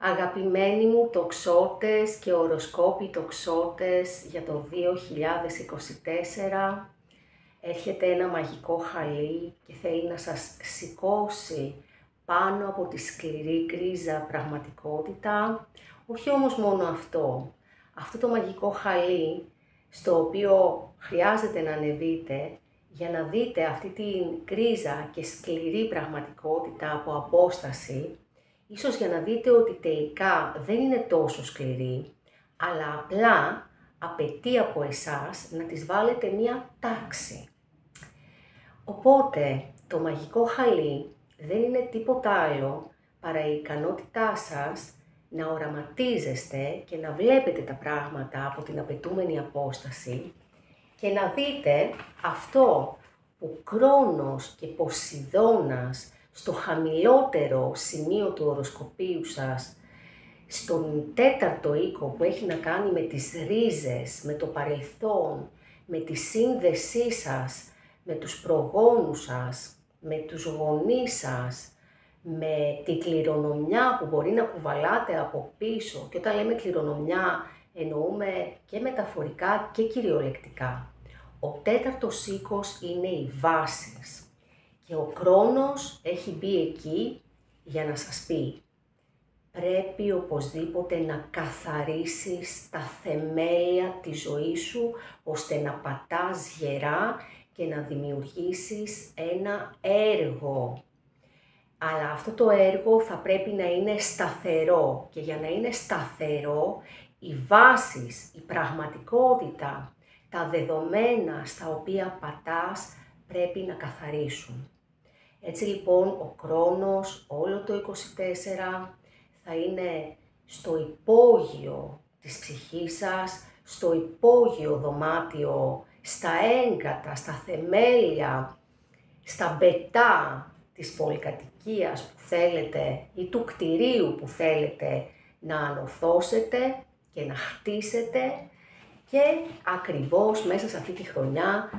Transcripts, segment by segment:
Αγαπημένοι μου τοξότες και οροσκόποι τοξότες για το 2024 έρχεται ένα μαγικό χαλί και θέλει να σας σηκώσει πάνω από τη σκληρή κρίζα πραγματικότητα. Όχι όμως μόνο αυτό. Αυτό το μαγικό χαλί στο οποίο χρειάζεται να ανεβείτε για να δείτε αυτή την κρίζα και σκληρή πραγματικότητα από απόσταση ίσως για να δείτε ότι τελικά δεν είναι τόσο σκληρή, αλλά απλά απαιτεί από εσάς να τις βάλετε μία τάξη. Οπότε, το μαγικό χαλί δεν είναι τίποτα άλλο παρά η ικανότητά σας να οραματίζεστε και να βλέπετε τα πράγματα από την απαιτούμενη απόσταση και να δείτε αυτό που Κρόνος και Ποσειδώνας στο χαμηλότερο σημείο του οροσκοπίου σας, στον τέταρτο οίκο που έχει να κάνει με τις ρίζες, με το παρελθόν, με τη σύνδεσή σας, με τους προγόνους σας, με τους γονείς σας, με την κληρονομιά που μπορεί να κουβαλάτε από πίσω. Και όταν λέμε κληρονομιά εννοούμε και μεταφορικά και κυριολεκτικά. Ο τέταρτος οίκος είναι οι βάσεις. Και ο Κρόνος έχει μπει εκεί για να σας πει πρέπει οπωσδήποτε να καθαρίσεις τα θεμέλια της ζωής σου, ώστε να πατάς γερά και να δημιουργήσεις ένα έργο. Αλλά αυτό το έργο θα πρέπει να είναι σταθερό και για να είναι σταθερό οι βάσεις, η πραγματικότητα, τα δεδομένα στα οποία πατάς πρέπει να καθαρίσουν. Έτσι λοιπόν ο χρόνος όλο το 24 θα είναι στο υπόγειο της ψυχής σας, στο υπόγειο δωμάτιο, στα έγκατα, στα θεμέλια, στα μπετά της πολυκατοικίας που θέλετε ή του κτηρίου που θέλετε να ανορθώσετε και να χτίσετε. Και ακριβώς μέσα σε αυτή τη χρονιά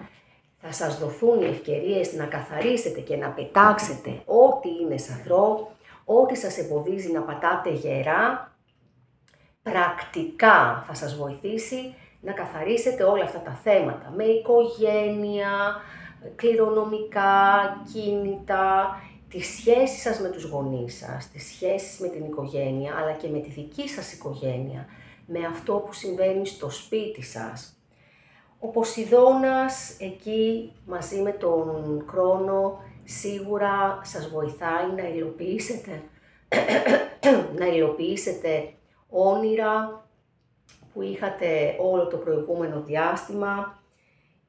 θα σας δοθούν οι ευκαιρίες να καθαρίσετε και να πετάξετε ό,τι είναι σαθρό, ό,τι σας εμποδίζει να πατάτε γερά, πρακτικά θα σας βοηθήσει να καθαρίσετε όλα αυτά τα θέματα με οικογένεια, κληρονομικά, κίνητα, τις σχέσεις σας με τους γονείς σας, τις σχέσεις με την οικογένεια, αλλά και με τη δική σας οικογένεια, με αυτό που συμβαίνει στο σπίτι σας, ο Ποσειδώνας εκεί μαζί με τον χρόνο σίγουρα σας βοηθάει να υλοποιήσετε, να υλοποιήσετε όνειρα που είχατε όλο το προηγούμενο διάστημα.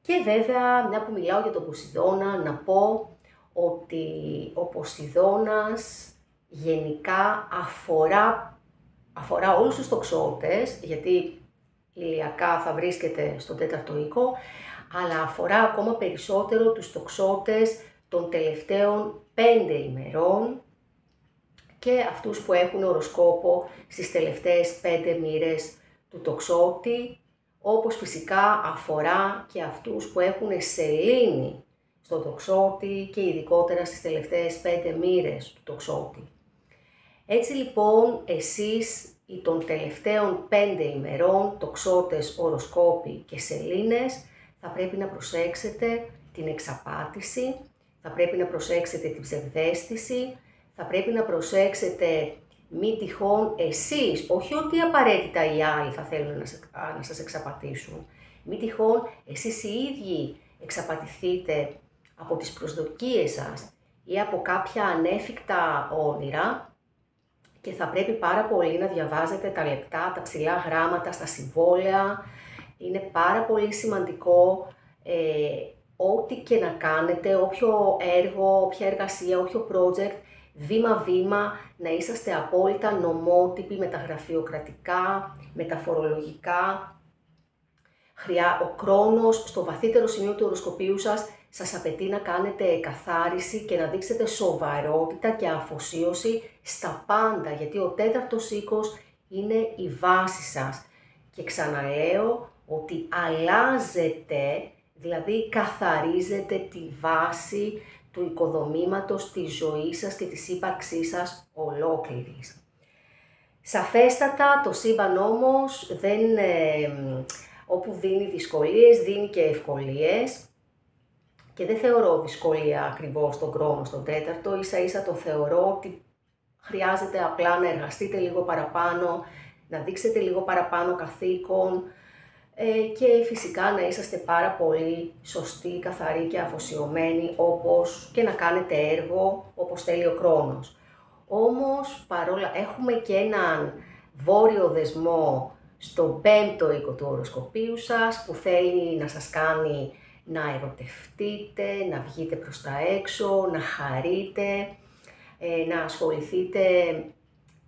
Και βέβαια, μια που μιλάω για τον Ποσειδώνα, να πω ότι ο Ποσειδώνας γενικά αφορά, αφορά όλους τους τοξότες, γιατί ηλιακά θα βρίσκεται στον τέταρτο οίκο, αλλά αφορά ακόμα περισσότερο τους τοξότες των τελευταίων πέντε ημερών και αυτούς που έχουν οροσκόπο στις τελευταίες πέντε μοίρες του τοξότη, όπως φυσικά αφορά και αυτούς που έχουν σελήνη στο τοξότη και ειδικότερα στις τελευταίες πέντε μοίρες του τοξότη. Έτσι λοιπόν εσείς ή των τελευταίων πέντε ημερών, τοξότες, οροσκόποι και σελήνες, θα πρέπει να προσέξετε την εξαπάτηση, θα πρέπει να προσέξετε την ψευδέστηση, θα πρέπει να προσέξετε μη τυχόν εσείς, όχι ότι απαραίτητα οι άλλοι θα θέλουν να, να σας εξαπατήσουν, μη τυχόν εσείς οι ίδιοι εξαπατηθείτε από τις προσδοκίες σας ή από κάποια ανέφικτα όνειρα και θα πρέπει πάρα πολύ να διαβάζετε τα λεπτά, τα ψηλά γράμματα στα συμβόλαια. Είναι πάρα πολύ σημαντικό ε, ό,τι και να κάνετε, όποιο έργο, όποια εργασία, όποιο project, βήμα-βήμα να είσαστε απόλυτα νομότυποι με τα γραφειοκρατικά, με τα φορολογικά. Ο χρόνος στο βαθύτερο σημείο του οροσκοπίου σας σας απαιτεί να κάνετε καθάριση και να δείξετε σοβαρότητα και αφοσίωση στα πάντα, γιατί ο τέταρτος οίκος είναι η βάση σας. Και ξαναλέω ότι αλλάζετε, δηλαδή καθαρίζετε τη βάση του οικοδομήματος της ζωής σας και της ύπαρξής σας ολόκληρης. Σαφέστατα το σύμπαν όμως δεν, ε, όπου δίνει δυσκολίες, δίνει και ευκολίες και δεν θεωρώ δυσκολία ακριβώς τον χρόνο στον τέταρτο, ίσα ίσα το θεωρώ ότι χρειάζεται απλά να εργαστείτε λίγο παραπάνω, να δείξετε λίγο παραπάνω καθήκον ε, και φυσικά να είσαστε πάρα πολύ σωστοί, καθαροί και αφοσιωμένοι όπως και να κάνετε έργο όπως θέλει ο χρόνος. Όμως παρόλα έχουμε και έναν βόρειο δεσμό στο πέμπτο οίκο του οροσκοπίου σας που θέλει να σας κάνει να ερωτευτείτε, να βγείτε προς τα έξω, να χαρείτε, ε, να ασχοληθείτε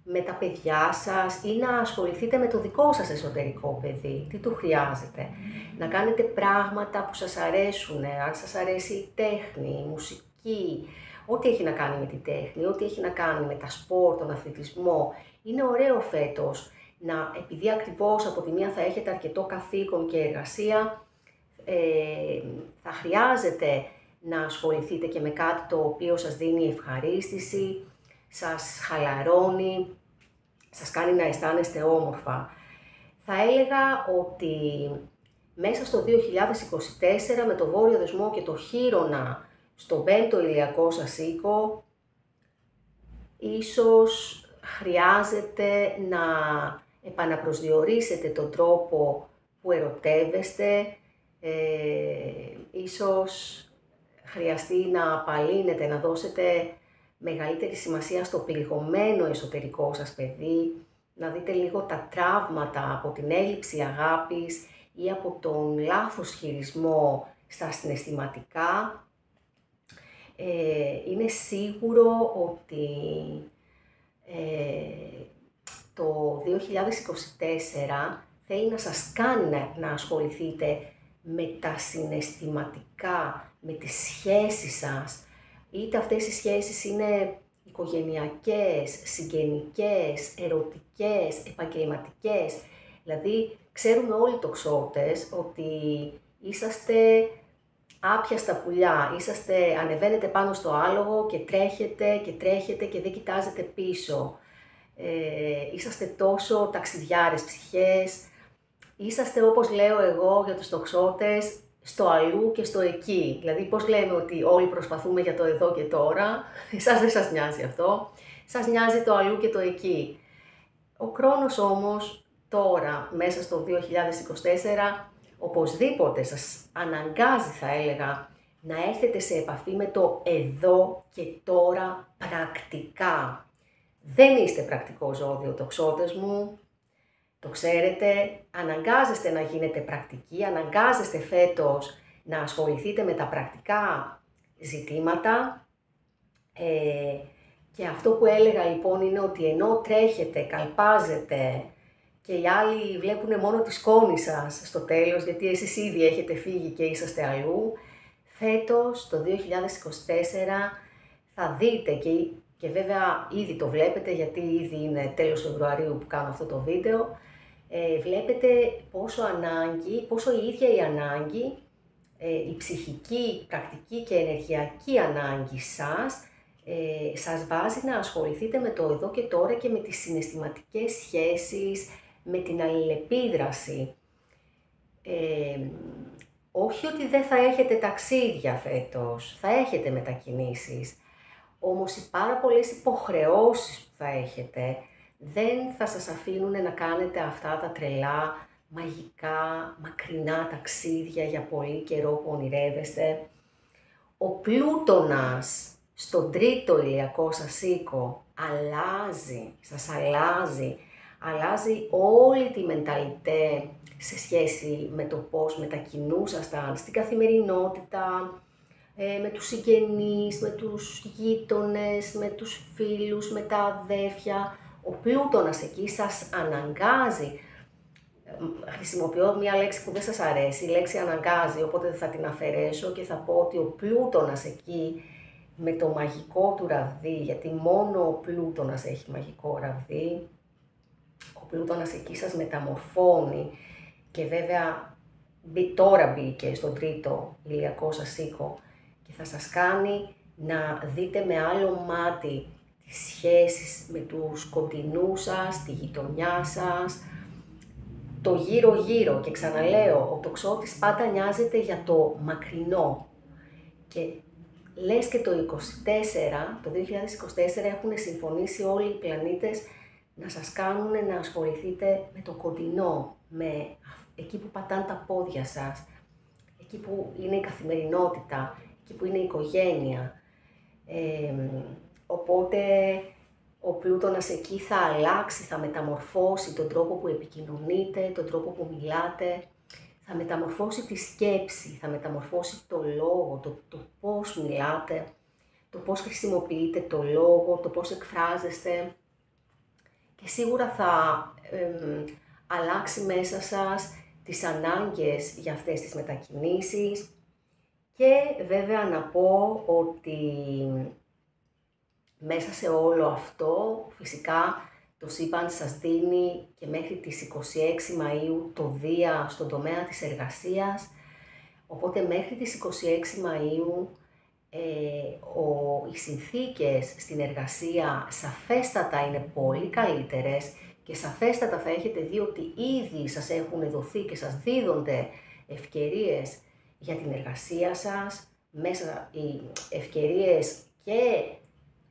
με τα παιδιά σας ή να ασχοληθείτε με το δικό σας εσωτερικό παιδί, τι του χρειάζεται; Να κάνετε πράγματα που σας αρέσουν, αν σας αρέσει η τέχνη, η μουσική, ό,τι έχει να κάνει με τη τέχνη, ό,τι έχει να κάνει με τα σπορ, τον αθλητισμό. Είναι ωραίο φέτος να, επειδή ακριβώς από τη μία θα έχετε αρκετό καθήκον και εργασία, ε, θα χρειάζεται να ασχοληθείτε και με κάτι το οποίο σας δίνει ευχαρίστηση, σας χαλαρώνει, σας κάνει να αισθάνεστε όμορφα. Θα έλεγα ότι μέσα στο 2024 με το Βόρειο Δεσμό και το Χείρονα στον πέμπτο ηλιακό σας οίκο, ίσως χρειάζεται να επαναπροσδιορίσετε τον τρόπο που ερωτεύεστε, ε, ίσως χρειαστεί να απαλύνετε, να δώσετε μεγαλύτερη σημασία στο πληγωμένο εσωτερικό σας παιδί, να δείτε λίγο τα τραύματα από την έλλειψη αγάπης ή από τον λάθος χειρισμό στα συναισθηματικά. Ε, είναι σίγουρο ότι ε, το 2024 θέλει να σας κάνει να ασχοληθείτε με τα συναισθηματικά, με τις σχέσεις σας, είτε αυτές οι σχέσεις είναι οικογενειακές, συγγενικές, ερωτικές, επαγγελματικές. Δηλαδή, ξέρουμε όλοι το ξώτες ότι είσαστε άπιαστα πουλιά, είσαστε, ανεβαίνετε πάνω στο άλογο και τρέχετε και τρέχετε και δεν κοιτάζετε πίσω. Ε, είσαστε τόσο ταξιδιάρες ψυχές, είσαστε όπως λέω εγώ για τους τοξότες, στο αλλού και στο εκεί. Δηλαδή πώς λέμε ότι όλοι προσπαθούμε για το εδώ και τώρα, εσάς δεν σας νοιάζει αυτό, σας νοιάζει το αλλού και το εκεί. Ο χρόνος όμως τώρα, μέσα στο 2024, οπωσδήποτε σας αναγκάζει θα έλεγα να έρθετε σε επαφή με το εδώ και τώρα πρακτικά. Δεν είστε πρακτικό ζώδιο τοξότες μου, το ξέρετε, αναγκάζεστε να γίνετε πρακτικοί, αναγκάζεστε φέτος να ασχοληθείτε με τα πρακτικά ζητήματα. Ε, και αυτό που έλεγα λοιπόν είναι ότι ενώ τρέχετε, καλπάζετε και οι άλλοι βλέπουν μόνο τη σκόνη σας στο τέλος, γιατί εσείς ήδη έχετε φύγει και είσαστε αλλού, φέτος το 2024 θα δείτε και, και βέβαια ήδη το βλέπετε γιατί ήδη είναι τέλος Φεβρουαρίου που κάνω αυτό το βίντεο, ε, βλέπετε πόσο ανάγκη, πόσο η ίδια η ανάγκη, ε, η ψυχική, πρακτική και ενεργειακή ανάγκη σας, ε, σας βάζει να ασχοληθείτε με το εδώ και τώρα και με τις συναισθηματικές σχέσεις, με την αλληλεπίδραση. Ε, όχι ότι δεν θα έχετε ταξίδια φέτος, θα έχετε μετακινήσεις, όμως οι πάρα πολλές υποχρεώσεις που θα έχετε, δεν θα σας αφήνουν να κάνετε αυτά τα τρελά, μαγικά, μακρινά ταξίδια για πολύ καιρό που ονειρεύεστε. Ο Πλούτονας στον τρίτο ηλιακό σας οίκο αλλάζει, σας αλλάζει, αλλάζει όλη τη μενταλιτέ σε σχέση με το πώς μετακινούσασταν στην καθημερινότητα, ε, με τους συγγενείς, με τους γείτονες, με τους φίλους, με τα αδέρφια, ο πλούτονας εκεί σας αναγκάζει, χρησιμοποιώ μια λέξη που δεν σας αρέσει, η λέξη αναγκάζει, οπότε θα την αφαιρέσω και θα πω ότι ο πλούτονας εκεί με το μαγικό του ραβδί, γιατί μόνο ο πλούτονας έχει μαγικό ραβδί, ο πλούτονας εκεί σας μεταμορφώνει και βέβαια τώρα μπήκε στον τρίτο ηλιακό σας οίκο και θα σας κάνει να δείτε με άλλο μάτι τη τις σχέσεις με τους κοντινούς σας, τη γειτονιά σας, το γύρω-γύρω. Και ξαναλέω, ο τοξότης πάντα νοιάζεται για το μακρινό. Και λες και το 24, το 2024 έχουν συμφωνήσει όλοι οι πλανήτες να σας κάνουν να ασχοληθείτε με το κοντινό, με εκεί που πατάνε τα πόδια σας, εκεί που είναι η καθημερινότητα, εκεί που είναι η οικογένεια. Οπότε ο πλούτονας εκεί θα αλλάξει, θα μεταμορφώσει τον τρόπο που επικοινωνείτε, τον τρόπο που μιλάτε, θα μεταμορφώσει τη σκέψη, θα μεταμορφώσει το λόγο, το, το πώς μιλάτε, το πώς χρησιμοποιείτε το λόγο, το πώς εκφράζεστε. Και σίγουρα θα αλλάξει μέσα σας τις ανάγκες για αυτές τις μετακινήσεις. Και βέβαια να πω ότι μέσα σε όλο αυτό φυσικά το σύμπαν σας δίνει και μέχρι τις 26 Μαΐου το Δία στον τομέα της εργασίας, οπότε μέχρι τις 26 Μαΐου ε, ο, οι συνθήκες στην εργασία σαφέστατα είναι πολύ καλύτερες και σαφέστατα θα έχετε δει ότι ήδη σας έχουν δοθεί και σας δίδονται ευκαιρίες για την εργασία σας, μέσα οι ευκαιρίες και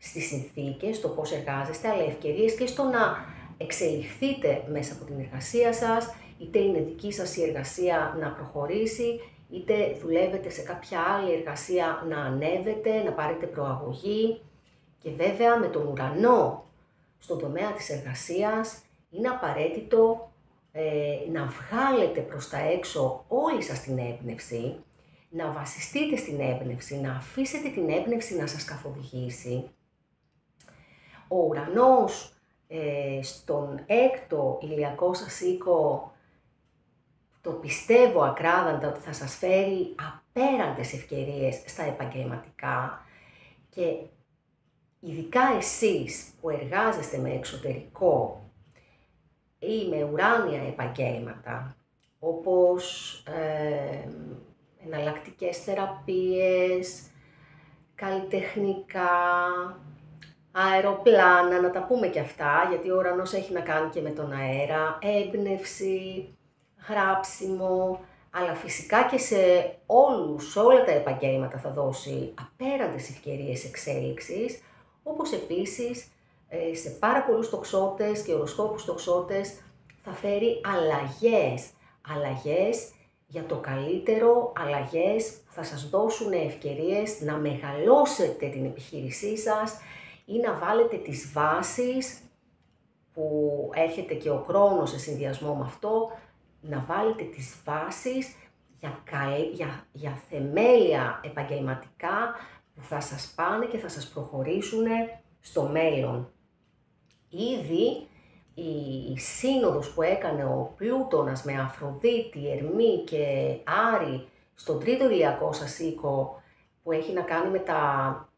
στις συνθήκες, στο πώς εργάζεστε, αλλά ευκαιρίες και στο να εξελιχθείτε μέσα από την εργασία σας, είτε είναι δική σας η εργασία να προχωρήσει, είτε δουλεύετε σε κάποια άλλη εργασία να ανέβετε, να πάρετε προαγωγή και βέβαια με τον ουρανό στον τομέα της εργασίας είναι απαραίτητο ε, να βγάλετε προς τα έξω όλη σας την έμπνευση, να βασιστείτε στην έμπνευση, να αφήσετε την έμπνευση να σας καθοδηγήσει. Ο ουρανός ε, στον έκτο ηλιακό σας οίκο το πιστεύω ακράδαντα ότι θα σας φέρει απέραντες ευκαιρίες στα επαγγελματικά και ειδικά εσείς που εργάζεστε με εξωτερικό ή με ουράνια επαγγέλματα, όπως ε, εναλλακτικές θεραπείες, καλλιτεχνικά, αεροπλάνα, να τα πούμε και αυτά, γιατί ο ουρανός έχει να κάνει και με τον αέρα, έμπνευση, γράψιμο, αλλά φυσικά και σε όλους, σε όλα τα επαγγέλματα θα δώσει απέραντες ευκαιρίες εξέλιξης, όπως επίσης ε, σε πάρα πολλούς τοξότες και οροσκόπους τοξότες θα φέρει αλλαγές, αλλαγές για το καλύτερο, αλλαγές θα σας δώσουν ευκαιρίες να μεγαλώσετε την επιχείρησή σας ή να βάλετε τις βάσεις που έρχεται και ο χρόνος σε συνδυασμό με αυτό, να βάλετε τις βάσεις για, για, για θεμέλια επαγγελματικά που θα σας πάνε και θα σας προχωρήσουν στο μέλλον. Ήδη η σύνοδος που έκανε ο Πλούτονας με Αφροδίτη, Ερμή και Άρη στον τρίτο ηλιακό σας οίκο που έχει να κάνει με τα...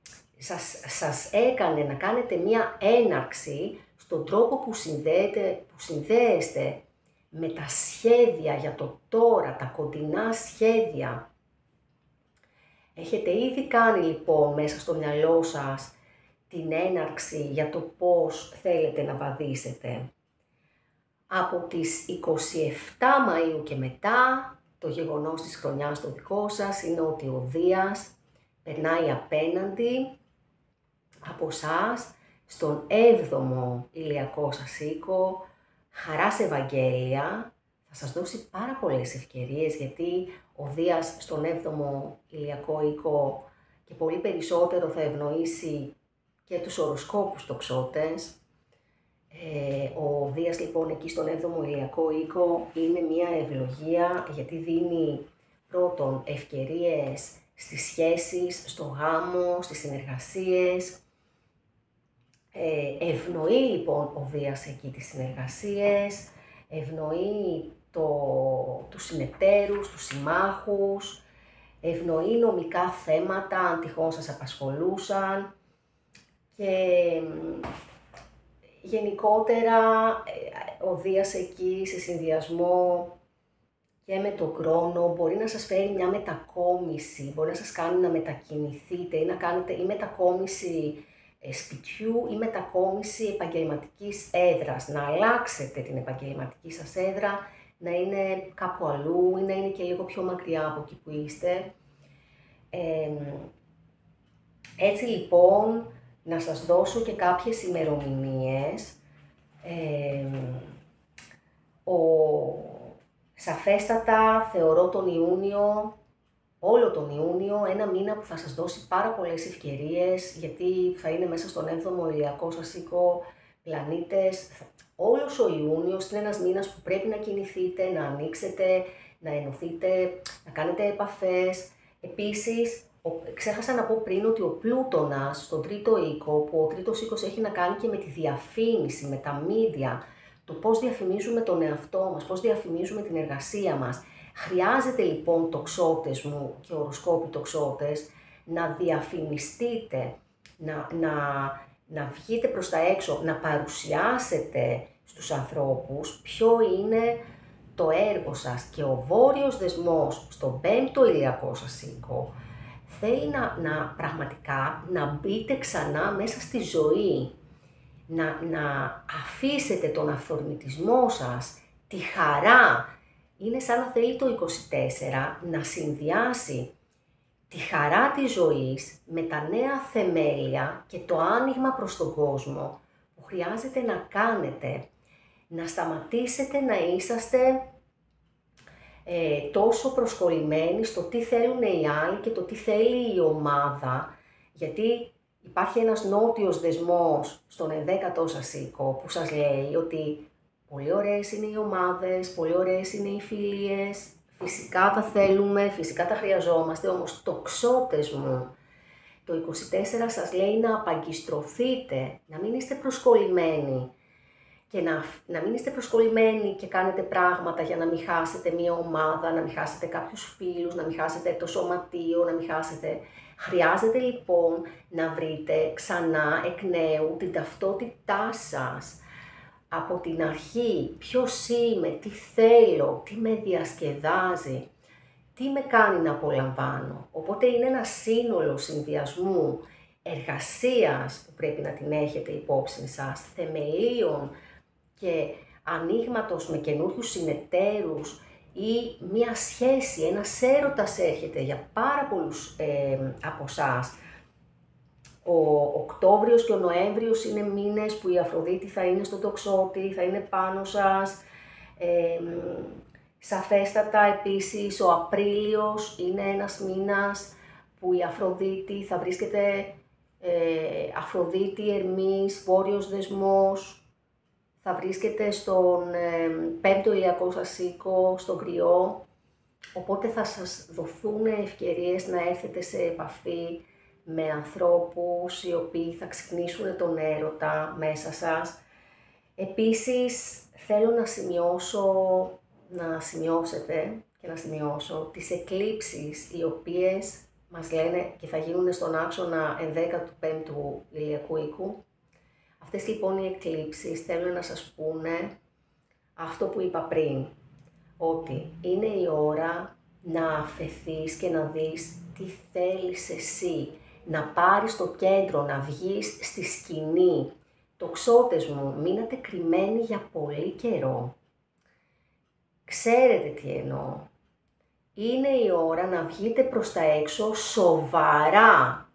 Σας, σας έκανε να κάνετε μία έναρξη στον τρόπο που, συνδέετε, που συνδέεστε με τα σχέδια για το τώρα, τα κοντινά σχέδια. Έχετε ήδη κάνει λοιπόν μέσα στο μυαλό σας την έναρξη για το πώς θέλετε να βαδίσετε. Από τις 27 Μαΐου και μετά, το γεγονός της χρονιάς το δικό σας είναι ότι ο Δίας περνάει απέναντι από σας στον 7ο ηλιακό σας οίκο, χαράς Ευαγγέλια, θα σας δώσει πάρα πολλές ευκαιρίες γιατί ο Δίας στον 7ο ηλιακό οίκο και πολύ περισσότερο θα ευνοήσει και τους οροσκόπους τοξότες. Ε, ο Δίας λοιπόν εκεί στον 7ο ηλιακό οίκο είναι μια ευλογία γιατί δίνει πρώτον ευκαιρίες στις σχέσεις, στο γάμο, στις συνεργασίες. Ε, ευνοεί λοιπόν ο Δίας εκεί τις συνεργασίες, ευνοεί το, τους συνεταίρους, τους συμμάχους, ευνοεί νομικά θέματα αν τυχόν σας απασχολούσαν, και γενικότερα ε, ο Δίας εκεί σε συνδυασμό και με τον χρόνο μπορεί να σας φέρει μια μετακόμιση, μπορεί να σας κάνει να μετακινηθείτε ή να κάνετε ή μετακόμιση ε, σπιτιού ή μετακόμιση επαγγελματικής έδρας. Να αλλάξετε την επαγγελματική σας έδρα, να είναι κάπου αλλού ή να είναι και λίγο πιο μακριά από εκεί που είστε. έτσι λοιπόν, να σας δώσω και κάποιες ημερομηνίες. ο, σαφέστατα θεωρώ τον Ιούνιο όλο τον Ιούνιο, ένα μήνα που θα σας δώσει πάρα πολλές ευκαιρίες, γιατί θα είναι μέσα στον 7ο ηλιακό σας οίκο, πλανήτες. Όλος ο Ιούνιος είναι ένας μήνας που πρέπει να κινηθείτε, να ανοίξετε, να ενωθείτε, να κάνετε επαφές. Επίσης, ξέχασα να πω πριν ότι ο Πλούτονας στον τρίτο οίκο, που ο τρίτος οίκος έχει να κάνει και με τη διαφήμιση, με τα μίδια, το πώς διαφημίζουμε τον εαυτό μας, πώς διαφημίζουμε την εργασία μας, Χρειάζεται λοιπόν τοξότες μου και οροσκόποι τοξότες να διαφημιστείτε, να, να, να βγείτε προς τα έξω, να παρουσιάσετε στους ανθρώπους ποιο είναι το έργο σας. Και ο βόρειος δεσμός στον πέμπτο ηλιακό σας οίκο θέλει να, να πραγματικά να μπείτε ξανά μέσα στη ζωή, να, να αφήσετε τον αυθορμητισμό σας, τη χαρά, είναι σαν να θέλει το 24 να συνδυάσει τη χαρά της ζωής με τα νέα θεμέλια και το άνοιγμα προς τον κόσμο που χρειάζεται να κάνετε, να σταματήσετε να είσαστε ε, τόσο προσκολλημένοι στο τι θέλουν οι άλλοι και το τι θέλει η ομάδα, γιατί υπάρχει ένας νότιος δεσμός στον 11ο σας οίκο που σας λέει ότι Πολύ ωραίες είναι οι ομάδες, πολύ ωραίες είναι οι φιλίες, φυσικά τα θέλουμε, φυσικά τα χρειαζόμαστε, όμως το ξώτες μου, το 24 σας λέει να απαγκιστρωθείτε, να μην είστε προσκολλημένοι και να, να μην είστε προσκολλημένοι και κάνετε πράγματα για να μην χάσετε μία ομάδα, να μην χάσετε κάποιους φίλους, να μην χάσετε το σωματείο, να μην χάσετε... Χρειάζεται λοιπόν να βρείτε ξανά εκ νέου την ταυτότητά σας, από την αρχή ποιος είμαι, τι θέλω, τι με διασκεδάζει, τι με κάνει να απολαμβάνω. Οπότε είναι ένα σύνολο συνδυασμού εργασίας που πρέπει να την έχετε υπόψη σας, θεμελίων και ανοίγματος με καινούριους συνεταίρους ή μία σχέση, ένας έρωτας έρχεται για πάρα πολλούς ε, από εσάς ο Οκτώβριος και ο Νοέμβριος είναι μήνες που η Αφροδίτη θα είναι στον τοξότη, θα είναι πάνω σας. Ε, σαφέστατα επίσης ο Απρίλιος είναι ένας μήνας που η Αφροδίτη θα βρίσκεται ε, Αφροδίτη, Ερμής, Βόρειος Δεσμός, θα βρίσκεται στον ε, πέμπτο ηλιακό σας οίκο, στον κρυό, οπότε θα σας δοθούν ευκαιρίες να έρθετε σε επαφή με ανθρώπους οι οποίοι θα ξυπνήσουν τον έρωτα μέσα σας. Επίσης, θέλω να σημειώσω, να σημειώσετε και να σημειώσω τις εκλήψεις οι οποίες μας λένε και θα γίνουν στον άξονα 15ου ηλιακού οίκου. Αυτές λοιπόν οι εκλήψεις θέλουν να σας πούνε αυτό που είπα πριν, ότι είναι η ώρα να αφαιθείς και να δεις τι θέλεις εσύ, να πάρεις το κέντρο, να βγεις στη σκηνή. Τοξότες μου, μείνατε κρυμμένοι για πολύ καιρό. Ξέρετε τι εννοώ. Είναι η ώρα να βγείτε προς τα έξω σοβαρά.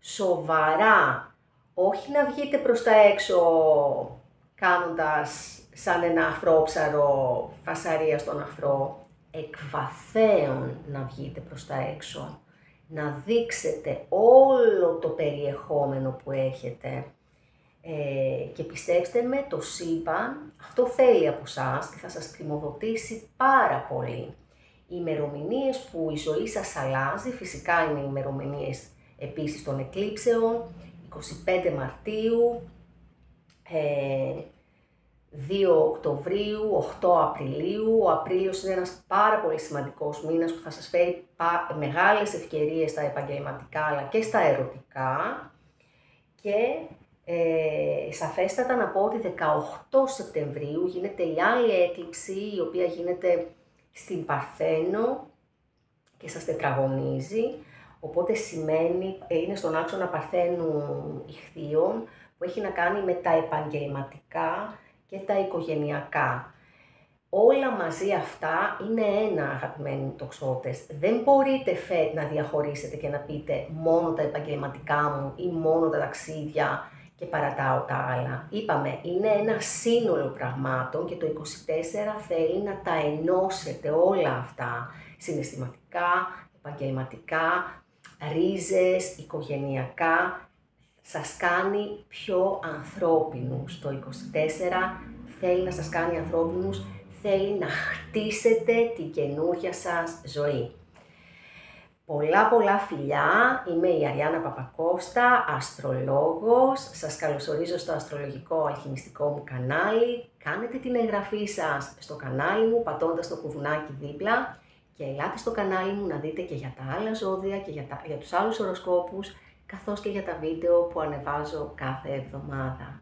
Σοβαρά. Όχι να βγείτε προς τα έξω κάνοντας σαν ένα αφρόψαρο φασαρία στον αφρό. Εκβαθέων να βγείτε προς τα έξω να δείξετε όλο το περιεχόμενο που έχετε ε, και πιστέψτε με, το σύμπαν αυτό θέλει από εσά και θα σας πρημοδοτήσει πάρα πολύ. Οι ημερομηνίες που η ζωή σας αλλάζει, φυσικά είναι οι ημερομηνίες επίσης των εκλήψεων, 25 Μαρτίου, ε, 2 Οκτωβρίου, 8 Απριλίου. Ο Απρίλιος είναι ένας πάρα πολύ σημαντικός μήνας που θα σας φέρει μεγάλες ευκαιρίες στα επαγγελματικά αλλά και στα ερωτικά. Και ε, σαφέστατα να πω ότι 18 Σεπτεμβρίου γίνεται η άλλη έκλειψη η οποία γίνεται στην Παρθένο και σας τετραγωνίζει, Οπότε σημαίνει, ε, είναι στον άξονα Παρθένου ηχθείων, που έχει να κάνει με τα επαγγελματικά και τα οικογενειακά. Όλα μαζί αυτά είναι ένα, αγαπημένοι μου τοξότες. Δεν μπορείτε φε, να διαχωρίσετε και να πείτε μόνο τα επαγγελματικά μου ή μόνο τα ταξίδια και παρατάω τα άλλα. Είπαμε, είναι ένα σύνολο πραγμάτων και το 24 θέλει να τα ενώσετε όλα αυτά. Συναισθηματικά, επαγγελματικά, ρίζες, οικογενειακά. Σας κάνει πιο ανθρώπινους. Το 24 θέλει να σας κάνει ανθρώπινους, θέλει να χτίσετε την καινούργια σας ζωή. Πολλά πολλά φιλιά, είμαι η Αριάννα Παπακώστα, αστρολόγος. Σας καλωσορίζω στο αστρολογικό αλχημιστικό μου κανάλι. Κάνετε την εγγραφή σας στο κανάλι μου πατώντας το κουδουνάκι δίπλα και ελάτε στο κανάλι μου να δείτε και για τα άλλα ζώδια και για, τα, για τους άλλους οροσκόπους καθώς και για τα βίντεο που ανεβάζω κάθε εβδομάδα.